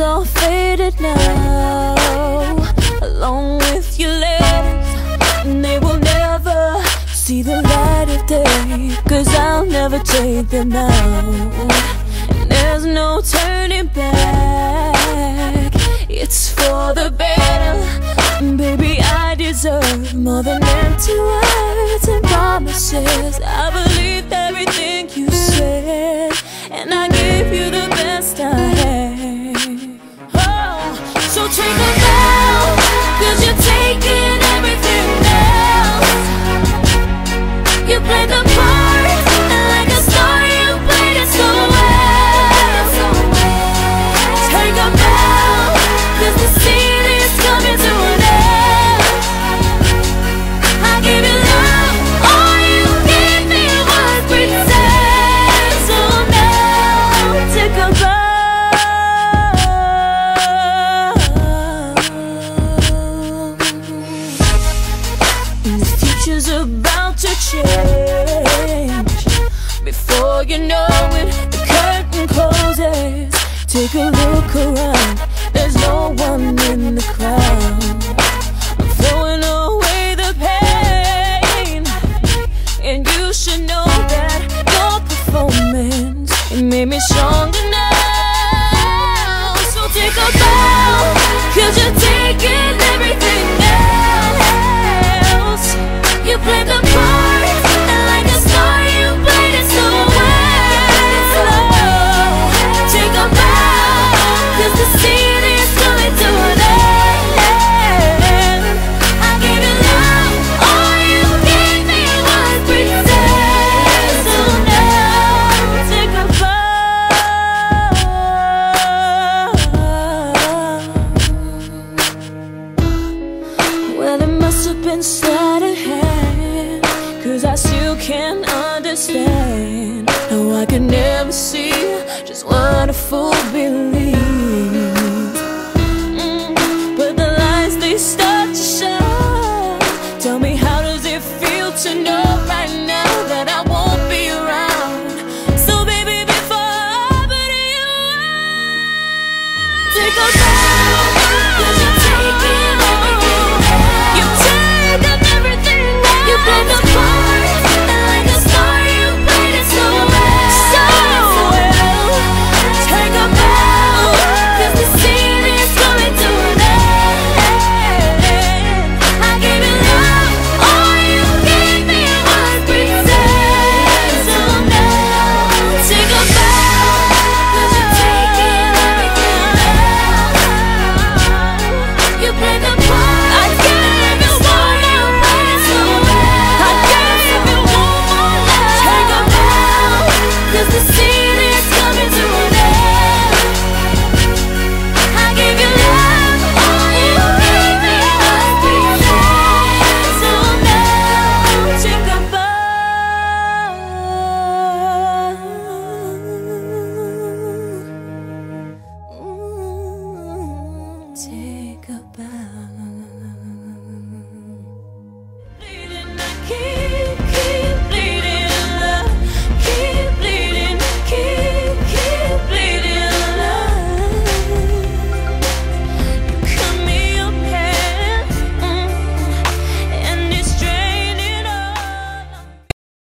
all faded now Along with your letters And they will never see the light of day Cause I'll never take them out And there's no turning back more than empty words and promises. I believed everything you said And I gave you the best I had Oh, so take Before you know it, the curtain closes. Take a sleight of hand Cause I still can't understand. How I could never see just what a fool believes Mm, But the lies they start to show. Tell me